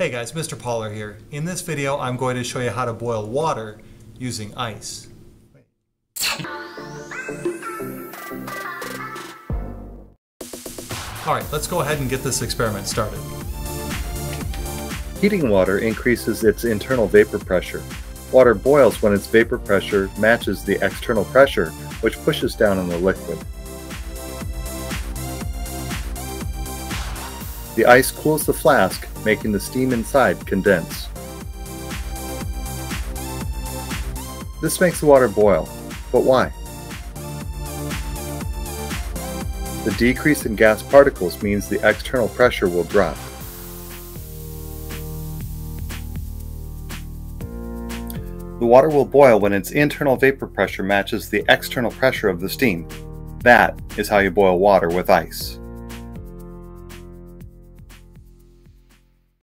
Hey guys, Mr. Pauller here. In this video, I'm going to show you how to boil water using ice. Alright, let's go ahead and get this experiment started. Heating water increases its internal vapor pressure. Water boils when its vapor pressure matches the external pressure, which pushes down on the liquid. The ice cools the flask, making the steam inside condense. This makes the water boil, but why? The decrease in gas particles means the external pressure will drop. The water will boil when its internal vapor pressure matches the external pressure of the steam. That is how you boil water with ice.